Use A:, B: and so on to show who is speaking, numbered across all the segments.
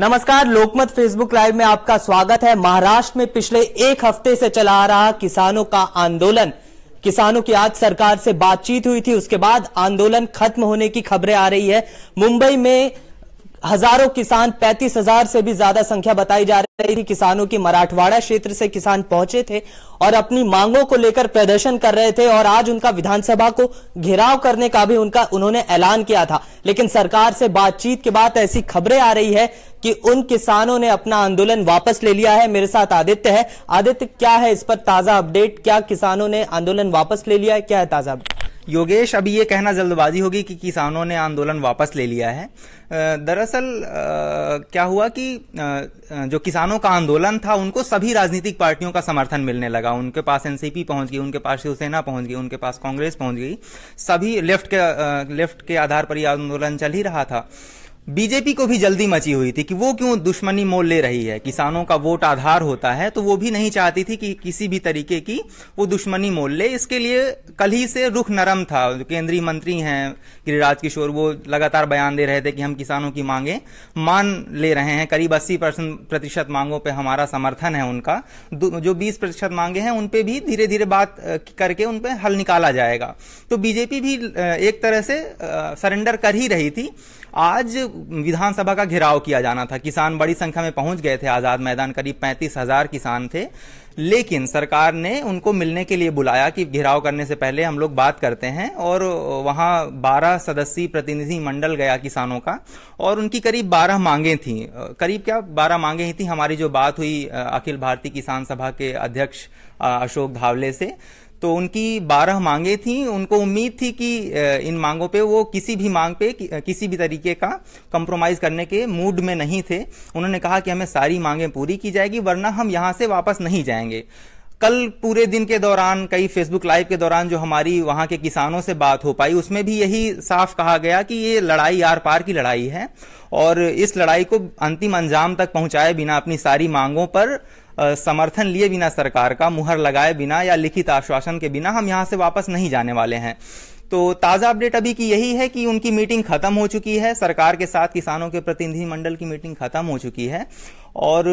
A: नमस्कार, लोकमत Facebook live में आपका स्वागत है। महाराष्ट्र में पिछले एक हफ़्ते से चला आ रहा किसानों का आंदोलन। किसानों की आज सरकार से बातचीत हुई थी, उसके बाद आंदोलन खत्म होने की खबरें आ रही है। मुंबई में हज़ारों किसान पैंतीस हज़ार से भी ज़्यादा संख्या बताई जा रही थी। किसानों की मराठवाड़ा क्षेत्र से किसान पहुँचे थे और अपनी मांगों को लेकर प्रदर्शन कर रहे थे और आज उनका विधानसभा को घेराव करने का भी उनका, उन्होंने ऐलान किया था। लेकिन सरकार से बातचीत के बाद ऐसी खबरें आ रही है कि उन किसानों ने अपना आंदोलन वापस ले लिया है। मेरे साथ आदित्य है। आदित्य, क्या है इस पर ताज़ा अपडेट? क्या किसानों ने आंदोलन वापस ले लिया है? क्या है ताज़ा अपडेट?
B: योगेश, अभी ये कहना जल्दबाजी होगी कि किसानों ने आंदोलन वापस ले लिया है। दरअसल क्या हुआ कि जो किसानों का आंदोलन था, उनको सभी राजनीतिक पार्टियों का समर्थन मिलने लगा। उनके पास एनसीपी पहुँच गई, उनके पास शिवसेना पहुँच गई, उनके पास कांग्रेस पहुँच गई। सभी लेफ़्ट के लेफ़्ट के आधार पर यह आंदोलन चल ही रहा था। बीजेपी को भी जल्दी मची हुई थी कि वो क्यों दुश्मनी मोल ले रही है? किसानों का वोट आधार होता है तो वो भी नहीं चाहती थी कि किसी भी तरीके की वो दुश्मनी मोल ले। इसके लिए कल ही से रुख नरम था। जो केंद्रीय मंत्री हैं गिरिराज किशोर, वो लगातार बयान दे रहे थे कि हम किसानों की मांगे मान ले रहे हैं। करीब अस्सी प्रतिशत मांगों पर हमारा समर्थन है उनका। जो बीस प्रतिशत मांगे हैं उनपे भी धीरे धीरे बात करके उन पर हल निकाला जाएगा। तो बीजेपी भी एक तरह से सरेंडर कर ही रही थी। आज विधानसभा का घेराव किया जाना था। किसान बड़ी संख्या में पहुँच गए थे। आज़ाद मैदान करीब पैंतीस हज़ार किसान थे। लेकिन सरकार ने उनको मिलने के लिए बुलाया कि घेराव करने से पहले हम लोग बात करते हैं और वहाँ 12 सदस्यीय प्रतिनिधि मंडल गया किसानों का और उनकी करीब 12 मांगे थी। करीब क्या? 12 मांगे ही थी। हमारी जो बात हुई, अखिल भारतीय किसान सभा के अध्यक्ष, अशोक धावले से तो उनकी बारह मांगे थी। उनको उम्मीद थी कि इन मांगों पे वो किसी भी मांग पे किसी भी तरीके का कंप्रोमाइज करने के मूड में नहीं थे। उन्होंने कहा कि हमें सारी मांगे पूरी की जाएगी, वरना हम यहाँ से वापस नहीं जाएँगे। कल पूरे दिन के दौरान, कई फेसबुक लाइव के दौरान जो हमारी वहाँ के किसानों से बात हो पाई, उसमें भी यही साफ़ कहा गया कि ये लड़ाई आर पार की लड़ाई है। और इस लड़ाई को अंतिम अंजाम तक पहुँचाए बिना अपनी सारी मांगों पर समर्थन लिए बिना सरकार का, मुहर लगाए बिना या लिखित आश्वासन के बिना हम यहाँ से वापस नहीं जाने वाले हैं। तो ताज़ा अपडेट अभी की यही है कि उनकी मीटिंग खत्म हो चुकी है। सरकार के साथ किसानों के प्रतिनिधि मंडल की मीटिंग खत्म हो चुकी है। और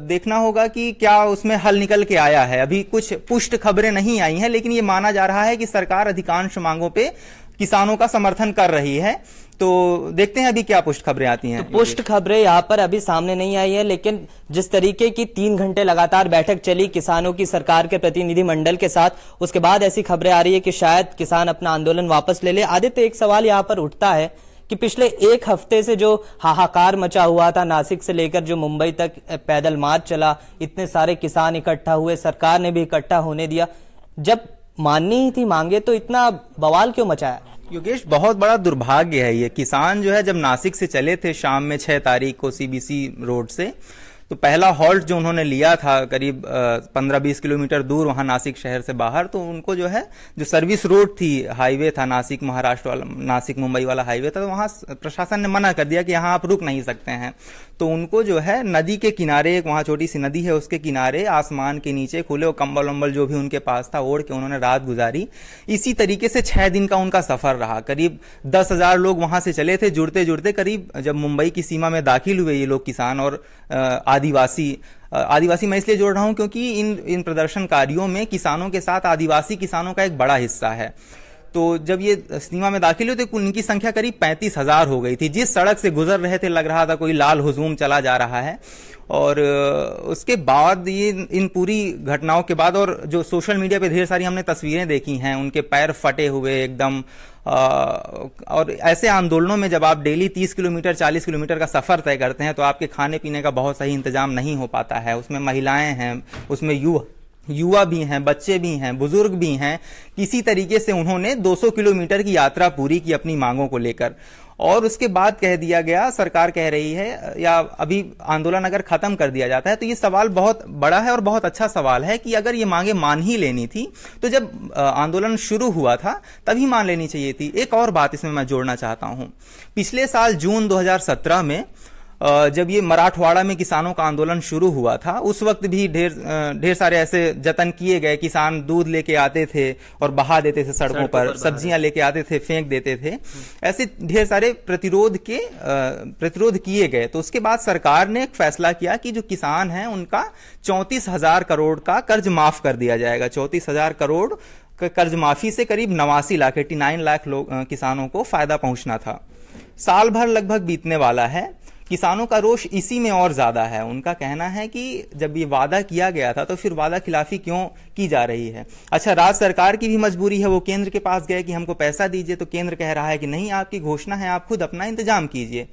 B: देखना होगा कि क्या उसमें हल निकल के आया है। अभी कुछ पुष्ट खबरें नहीं आई हैं, लेकिन ये माना जा रहा है कि सरकार अधिकांश मांगों पे किसानों का समर्थन कर रही है। तो देखते हैं अभी क्या पुष्ट खबरें आती हैं
A: तो पुष्ट खबरें यहाँ पर अभी सामने नहीं आई है लेकिन जिस तरीके की तीन घंटे लगातार बैठक चली किसानों की सरकार के प्रतिनिधि मंडल के साथ उसके बाद ऐसी खबरें आ रही है कि शायद किसान अपना आंदोलन वापस ले ले। आदित्य एक सवाल यहाँ पर उठता है कि पिछले एक हफ़्ते से जो हाहाकार मचा हुआ था नासिक से लेकर जो मुंबई तक पैदल मार्च चला इतने सारे किसान इकट्ठा हुए सरकार ने भी इकट्ठा होने दिया। जब माननी ही थी मांगे तो इतना बवाल क्यों मचाया?
B: योगेश, बहुत बड़ा दुर्भाग्य है ये। किसान जो है जब नासिक से चले थे शाम में छह तारीख को सीबीसी रोड से तो पहला हॉल्ट जो उन्होंने लिया था, करीब पंद्रह बीस किलोमीटर दूर वहाँ नासिक शहर से बाहर तो उनको जो है, जो सर्विस रोड थी, हाईवे था नासिक, महाराष्ट्र वाला, नासिक, मुंबई वाला हाईवे था तो वहाँ प्रशासन ने मना कर दिया कि यहाँ आप रुक नहीं सकते हैं। तो उनको जो है, नदी के किनारे, एक वहाँ छोटी सी नदी है, उसके किनारे, आसमान के नीचे खुले और कंबल वम्बल जो भी उनके पास था, ओढ़ के उन्होंने रात गुजारी। इसी तरीके से छह दिन का उनका सफ़र रहा। करीब दस हज़ार लोग वहाँ से चले थे जुड़ते जुड़ते करीब जब मुंबई की सीमा में दाखिल हुए ये लोग किसान और आदिवासी आदिवासी मैं इसलिए जोड़ रहा हूँ क्योंकि इन इन प्रदर्शनकारियों में किसानों के साथ आदिवासी किसानों का एक बड़ा हिस्सा है। तो जब ये सीमा में दाखिल हुए तो उनकी संख्या करीब पैंतीस हज़ार हो गई थी। जिस सड़क से गुजर रहे थे, लग रहा था कोई लाल हुजूम चला जा रहा है। और उसके बाद ये इन पूरी घटनाओं के बाद और जो सोशल मीडिया पे ढेर सारी हमने तस्वीरें देखी हैं, उनके पैर फटे हुए एकदम और ऐसे आंदोलनों में जब आप डेली 30 किलोमीटर 40 किलोमीटर का सफ़र तय करते हैं तो आपके खाने पीने का बहुत सही इंतज़ाम नहीं हो पाता है। उसमें महिलाएँ हैं, उसमें युवा युवा भी हैं, बच्चे भी हैं, बुज़ुर्ग भी हैं, किसी तरीके से उन्होंने 200 किलोमीटर की यात्रा पूरी की अपनी मांगों को लेकर। और उसके बाद कह दिया गया, सरकार कह रही है, या अभी आंदोलन अगर खत्म कर दिया जाता है तो ये सवाल बहुत बड़ा है और बहुत अच्छा सवाल है कि अगर ये मांगे मान ही लेनी थी तो जब आंदोलन शुरू हुआ था, तभी मान लेनी चाहिए थी। एक और बात इसमें मैं जोड़ना चाहता हूँ। पिछले साल जून 2017 में जब ये मराठवाड़ा में किसानों का आंदोलन शुरू हुआ था उस वक्त भी ढेर ढेर सारे ऐसे जतन किए गए। किसान दूध लेके आते थे और बहा देते थे सड़कों पर, पर सब्ज़ियाँ लेके आते थे फेंक देते थे। ऐसे ढेर सारे प्रतिरोध के प्रतिरोध किए गए। तो उसके बाद सरकार ने एक फैसला किया कि जो किसान हैं उनका चौंतीस हज़ार करोड़ का कर्ज माफ़ कर दिया जाएगा। चौंतीस हज़ार करोड़ कर्ज माफ़ी से करीब नवासी लाख एट्टी नाइन लाख लोग किसानों को फ़ायदा पहुँचना था। साल भर लगभग बीतने वाला है। किसानों का रोष इसी में और ज़्यादा है। उनका कहना है कि जब ये वादा किया गया था तो फिर वादा खिलाफी क्यों की जा रही है? अच्छा राज्य सरकार की भी मजबूरी है, वो केंद्र के पास गए कि हमको पैसा दीजिए तो केंद्र कह रहा है कि नहीं, आपकी घोषणा है, आप खुद अपना इंतज़ाम कीजिए।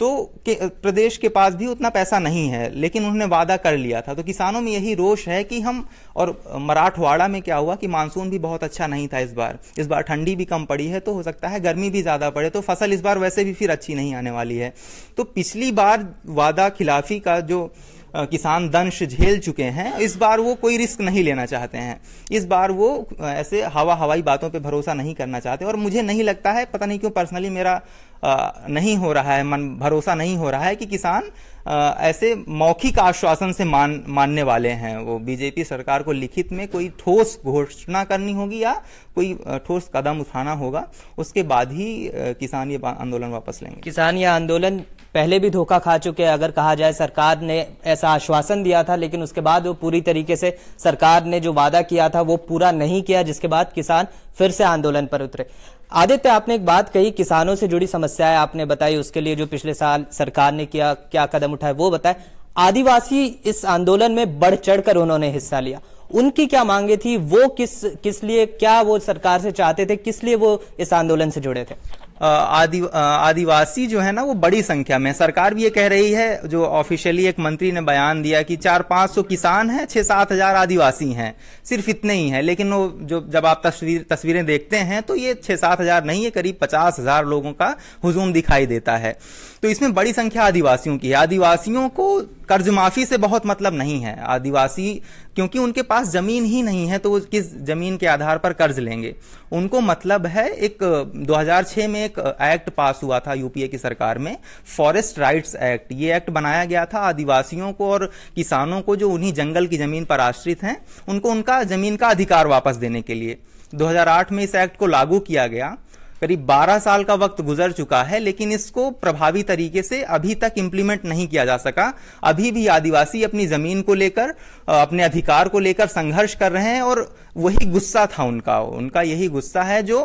B: तो के, प्रदेश के पास भी उतना पैसा नहीं है लेकिन उन्होंने वादा कर लिया था। तो किसानों में यही रोष है कि हम और मराठवाड़ा में क्या हुआ कि मानसून भी बहुत अच्छा नहीं था इस बार। इस बार ठंडी भी कम पड़ी है तो हो सकता है गर्मी भी ज़्यादा पड़े तो फ़सल इस बार वैसे भी फिर अच्छी नहीं आने वाली है। तो पिछली बार वादा खिलाफी का जो किसान दंश झेल चुके हैं, इस बार वो कोई रिस्क नहीं लेना चाहते हैं। इस बार वो ऐसे हवा हवाई बातों पे भरोसा नहीं करना चाहते और मुझे नहीं लगता है, पता नहीं क्यों, पर्सनली मेरा नहीं हो रहा है, मन भरोसा नहीं हो रहा है कि किसान ऐसे मौखिक आश्वासन से मान, मानने वाले हैं वो। बीजेपी सरकार को लिखित में कोई ठोस घोषणा करनी होगी या कोई ठोस कदम उठाना होगा, उसके बाद ही किसान ये आंदोलन वापस लेंगे।
A: किसान ये आंदोलन पहले भी धोखा खा चुके हैं। अगर कहा जाए सरकार ने ऐसा आश्वासन दिया था, लेकिन उसके बाद वो पूरी तरीके से सरकार ने जो वादा किया था, वो पूरा नहीं किया, जिसके बाद किसान फिर से आंदोलन पर उतरे। आदित्य, आपने एक बात कही, किसानों से जुड़ी समस्याएँ आपने बताई, उसके लिए जो पिछले साल सरकार ने किया, क्या कदम उठाए, वो बताए। आदिवासी इस आंदोलन में बढ़ चढ़कर उन्होंने हिस्सा लिया। उनकी क्या मांगे थी, वो किस किस लिए, क्या वो सरकार से चाहते थे, किस लिए वो इस आंदोलन से जुड़े थे?
B: आदि आदिवासी जो है ना, वो बड़ी संख्या में सरकार भी ये कह रही है, जो ऑफिशियली एक मंत्री ने बयान दिया कि चार पाँच सौ किसान हैं, छह सात हज़ार आदिवासी हैं। सिर्फ़ इतने ही हैं, लेकिन वो जो, जब आप तस्वीर, तस्वीरें देखते हैं तो ये छह सात हज़ार नहीं है, करीब पचास हज़ार लोगों का हुजूम दिखाई देता है। तो इसमें बड़ी संख्या आदिवासियों की है। आदिवासियों को कर्ज माफ़ी से बहुत मतलब नहीं है आदिवासी, क्योंकि उनके पास ज़मीन ही नहीं है तो वो किस ज़मीन के आधार पर कर्ज लेंगे? उनको मतलब है एक 2006 में एक एक्ट पास हुआ था यूपीए की सरकार में, फॉरेस्ट राइट्स एक्ट। ये एक्ट बनाया गया था आदिवासियों को और किसानों को जो उन्हीं जंगल की ज़मीन पर आश्रित हैं, उनको उनका ज़मीन का अधिकार वापस देने के लिए। 2008 में इस एक्ट को लागू किया गया। करीब 12 साल का वक्त गुजर चुका है, लेकिन इसको प्रभावी तरीके से अभी तक इंप्लीमेंट नहीं किया जा सका। अभी भी आदिवासी अपनी ज़मीन को लेकर अपने अधिकार को लेकर संघर्ष कर रहे हैं और वही गुस्सा था उनका। उनका यही गुस्सा है जो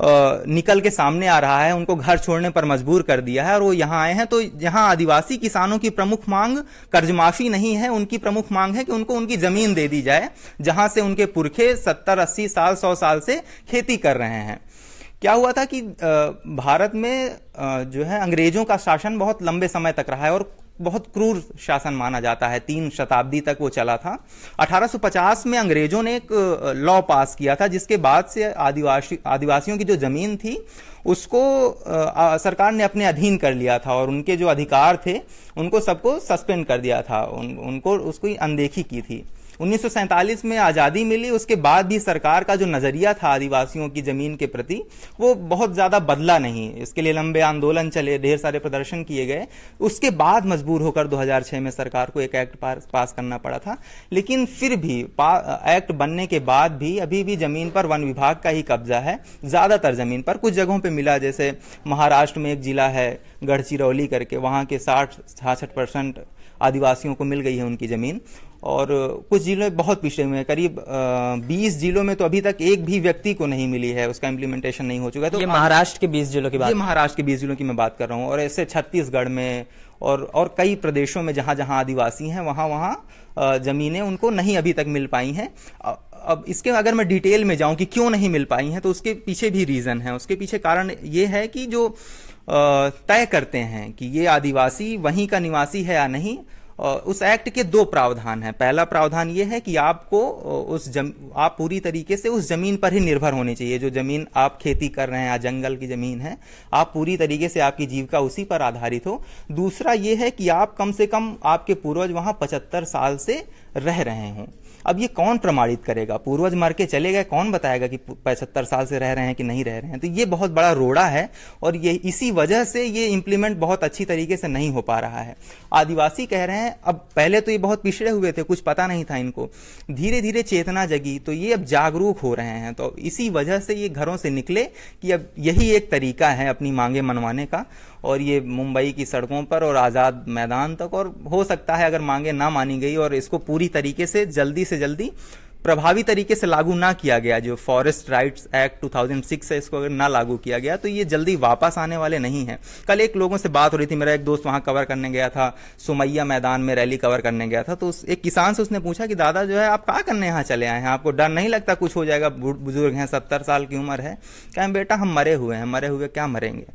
B: निकल के सामने आ रहा है, उनको घर छोड़ने पर मजबूर कर दिया है और वो यहाँ आए हैं। तो यहाँ आदिवासी किसानों की प्रमुख मांग कर्ज माफ़ी नहीं है। उनकी प्रमुख मांग है कि उनको उनकी ज़मीन दे दी जाए, जहाँ से उनके पुरखे सत्तर, अस्सी साल, सौ साल से खेती कर रहे हैं। क्या हुआ था कि भारत में जो है अंग्रेज़ों का शासन बहुत लंबे समय तक रहा है और बहुत क्रूर शासन माना जाता है। तीन शताब्दी तक वो चला था। 1850 में अंग्रेज़ों ने एक लॉ पास किया था जिसके बाद से आदिवासी आदिवासियों की जो ज़मीन थी उसको सरकार ने अपने अधीन कर लिया था और उनके जो अधिकार थे उनको सबको सस्पेंड कर दिया था। उन, उनको उसको अनदेखी की थी। 1947 में आज़ादी मिली, उसके बाद भी सरकार का जो नज़रिया था आदिवासियों की ज़मीन के प्रति, वो बहुत ज़्यादा बदला नहीं। इसके लिए लंबे आंदोलन चले, ढेर सारे प्रदर्शन किए गए। उसके बाद मजबूर होकर 2006 में सरकार को एक एक्ट पास करना पड़ा था। लेकिन फिर भी एक्ट बनने के बाद भी, अभी भी ज़मीन पर वन विभाग का ही कब्जा है। ज़्यादातर ज़मीन पर, कुछ जगहों पर मिला, जैसे महाराष्ट्र में एक जिला है, गढ़चिरौली करके, वहाँ के साठ, छाछठ परसेंट आदिवासियों को मिल गई है उनकी ज़मीन। और कुछ जिलों में बहुत पिछड़े हुए हैं। करीब बीस जिलों में तो अभी तक एक भी व्यक्ति को नहीं मिली है। उसका इम्प्लीमेंटेशन नहीं हो चुका है। तो
A: ये महाराष्ट्र के बीस जिलों की बात
B: महाराष्ट्र के बीस जिलों की मैं बात कर रहा हूँ। और ऐसे छत्तीसगढ़ में और और कई प्रदेशों में जहाँ जहाँ आदिवासी हैं वहाँ वहाँ जमीनें उनको नहीं अभी तक मिल पाई हैं। अब इसके अगर मैं डिटेल में जाऊँ कि क्यों नहीं मिल पाई हैं तो उसके पीछे भी रीजन है। उसके पीछे कारण ये है कि जो तय करते हैं कि ये आदिवासी वहीं का निवासी है या नहीं। उस एक्ट के दो प्रावधान हैं। पहला प्रावधान ये है कि आपको उस जम, आप पूरी तरीके से उस ज़मीन पर ही निर्भर होनी चाहिए। जो ज़मीन आप खेती कर रहे हैं या जंगल की ज़मीन है, आप पूरी तरीके से आपकी जीविका उसी पर आधारित हो। दूसरा ये है कि आप कम से कम आपके पूर्वज वहाँ पचहत्तर साल से रह रहे हों। अब ये कौन प्रमाणित करेगा? पूर्वज मर के चले गए, कौन बताएगा कि पचहत्तर साल से रह रहे हैं कि नहीं रह रहे हैं? तो ये बहुत बड़ा रोड़ा है और ये इसी वजह से ये इम्प्लीमेंट बहुत अच्छी तरीके से नहीं हो पा रहा है। आदिवासी कह रहे हैं, अब पहले तो ये बहुत पिछड़े हुए थे, कुछ पता नहीं था इनको। धीरे धीरे चेतना जगी तो ये अब जागरूक हो रहे हैं। तो इसी वजह से ये घरों से निकले कि अब यही एक तरीका है अपनी मांगे मनवाने का। और ये मुंबई की सड़कों पर और आज़ाद मैदान तक, और हो सकता है अगर मांगे ना मानी गई और इसको पूरी तरीके से जल्दी से जल्दी प्रभावी तरीके से लागू ना किया गया, जो फॉरेस्ट राइट्स एक्ट 2006 है, इसको अगर ना लागू किया गया तो ये जल्दी वापस आने वाले नहीं है। कल एक लोगों से बात हो रही थी, मेरा एक दोस्त वहाँ कवर करने गया था, सुमैया मैदान में रैली कवर करने गया था तो उस, एक किसान से उसने पूछा कि दादा जो है, आप क्या करने यहाँ चले आए हैं? आपको डर नहीं लगता कुछ हो जाएगा? बुज़ुर्ग हैं, सत्तर साल की उम्र है। क्या बेटा, हम मरे हुए हैं, मरे हुए क्या मरेंगे?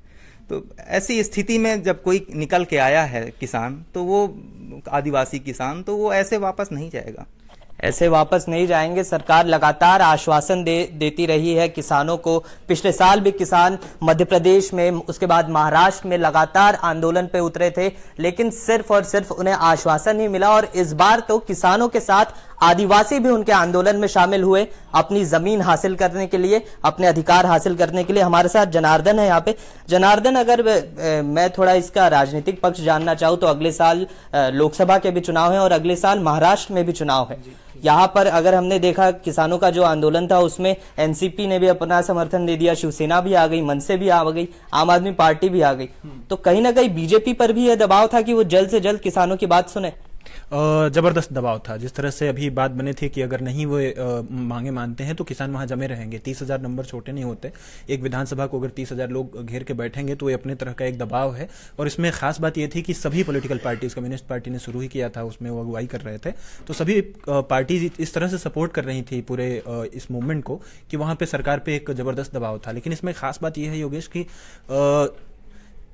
B: तो ऐसी स्थिति में जब कोई निकल के आया है किसान तो वो आदिवासी किसान तो वो ऐसे वापस नहीं जाएगा।
A: ऐसे वापस नहीं जाएँगे। सरकार लगातार आश्वासन दे, देती रही है किसानों को। पिछले साल भी किसान मध्य प्रदेश में, उसके बाद महाराष्ट्र में लगातार आंदोलन पे उतरे थे, लेकिन सिर्फ़ और सिर्फ़ उन्हें आश्वासन ही मिला। और इस बार तो किसानों के साथ आदिवासी भी उनके आंदोलन में शामिल हुए अपनी ज़मीन हासिल करने के लिए अपने अधिकार हासिल करने के लिए हमारे साथ जनार्दन है यहाँ पे। जनार्दन अगर मैं थोड़ा इसका राजनीतिक पक्ष जानना चाहूँ तो अगले साल लोकसभा के भी चुनाव है और अगले साल महाराष्ट्र में भी चुनाव है। यहाँ पर अगर हमने देखा किसानों का जो आंदोलन था उसमें एनसीपी ने भी अपना समर्थन दे दिया शिवसेना भी आ गई मनसे भी आ गई आम आदमी पार्टी भी आ गई। तो कहीं ना कहीं बीजेपी पर भी यह दबाव था कि वो जल्द से जल्द किसानों की बात सुने।
C: ज़बरदस्त दबाव था। जिस तरह से अभी बात बने थे कि अगर नहीं वो मांगे मानते हैं तो किसान वहाँ जमे रहेंगे। तीस हज़ार नंबर छोटे नहीं होते। एक विधानसभा को अगर तीस हज़ार लोग घेर के बैठेंगे तो ये अपने तरह का एक दबाव है। और इसमें खास बात यह थी कि सभी पॉलिटिकल पार्टीज़ कम्युनिस्ट पार्टी ने शुरू ही किया था, उसमें वो अगुवाई कर रहे थे। तो सभी पार्टीज़ इस तरह से सपोर्ट कर रही थी पूरे इस मूवमेंट को कि वहाँ पर सरकार पर एक ज़बरदस्त दबाव था। लेकिन इसमें खास बात यह है योगेश की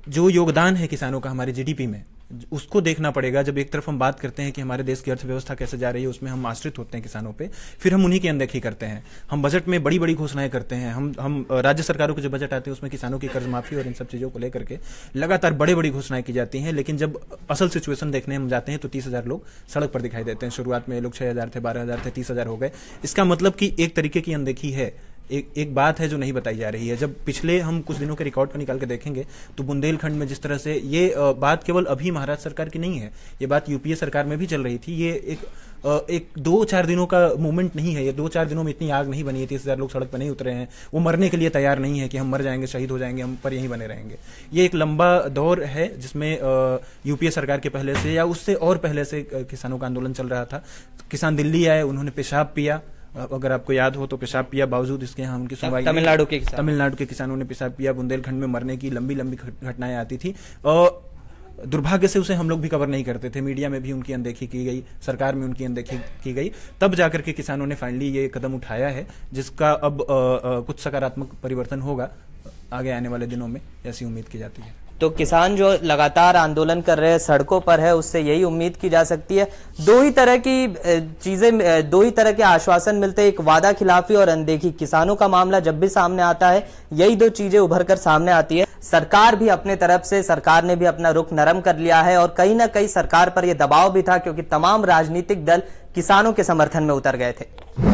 C: जो योगदान है किसानों का हमारे जीडीपी में उसको देखना पड़ेगा जब एक तरफ़ हम बात करते हैं कि हमारे देश की अर्थव्यवस्था कैसे जा रही है, उसमें हम आश्रित होते हैं किसानों पे, फिर हम उन्हीं की अनदेखी करते हैं। हम बजट में बड़ी बड़ी घोषणाएँ करते हैं। हम हम राज्य सरकारों के जो बजट आते हैं, उसमें किसानों की कर्ज माफ़ी और इन सब चीज़ों को लेकर के लगातार बड़ी बड़ी घोषणाएँ की जाती हैं, लेकिन जब असल सिचुएशन देखने हम जाते हैं तो तीस लोग सड़क पर दिखाई देते हैं। शुरुआत में लोग छह हज़ार थे, बारह थे, तीस हो गए। इसका मतलब कि एक तरीके की अनदेखी है। एक एक बात है जो नहीं बताई जा रही है। जब पिछले हम कुछ दिनों के रिकॉर्ड को निकाल के देखेंगे तो बुंदेलखंड में जिस तरह से ये बात केवल अभी महाराष्ट्र सरकार की नहीं है, ये बात यूपीए सरकार में भी चल रही थी। ये एक एक दो चार दिनों का मूवमेंट नहीं है। ये दो चार दिनों में इतनी आग नहीं बनी है, तीस हज़ार लोग सड़क पर नहीं उतरे हैं। वो मरने के लिए तैयार नहीं है कि हम मर जाएँगे, शहीद हो जाएँगे, हम पर यहीं बने रहेंगे। ये एक लंबा दौर है, जिसमें यूपीए सरकार के पहले से या उससे और पहले से किसानों का आंदोलन चल रहा था। किसान दिल्ली आए, उन्होंने पेशाब पिया। अगर आपको याद हो तो पेशाब पिया बावजूद इसके यहाँ उनकी सुनवाई
A: तमिलनाडु के
C: तमिलनाडु के किसानों ने पेशाब पिया बुंदेलखंड में मरने की लंबी लंबी घटनाएँ आती थी। और दुर्भाग्य से उसे हम लोग भी कवर नहीं करते थे। मीडिया में भी उनकी अनदेखी की गई सरकार में उनकी अनदेखी की गई। तब जाकर के किसानों ने फाइनली ये कदम उठाया है जिसका अब आ, आ, कुछ सकारात्मक परिवर्तन होगा आगे आने वाले दिनों में ऐसी उम्मीद की जाती है।
A: तो किसान जो लगातार आंदोलन कर रहे हैं, सड़कों पर है, उससे यही उम्मीद की जा सकती है। दो ही तरह की चीज़ें दो ही तरह के आश्वासन मिलते हैं। एक वादा खिलाफी और अनदेखी। किसानों का मामला जब भी सामने आता है, यही दो चीज़ें उभर कर सामने आती है। सरकार भी अपने तरफ़ से, सरकार ने भी अपना रुख नरम कर लिया है और कहीं ना कहीं सरकार पर यह दबाव भी था क्योंकि तमाम राजनीतिक दल किसानों के समर्थन में उतर गए थे।